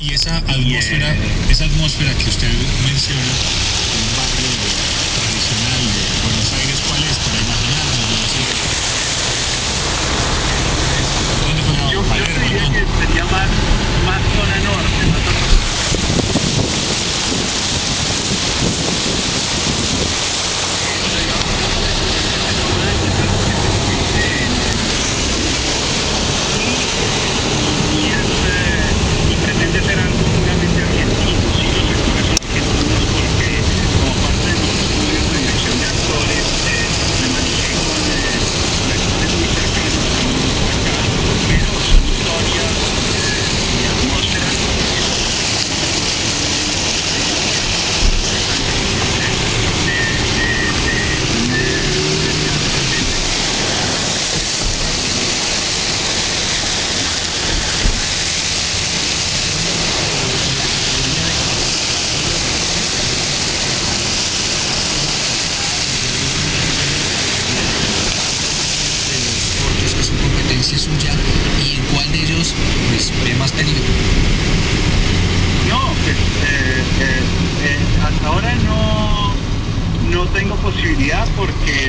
Y esa atmósfera, esa atmósfera que usted menciona, suya y en cuál de ellos pues, ve más peligro? No, eh, eh, eh, eh hasta ahora no, no tengo posibilidad porque...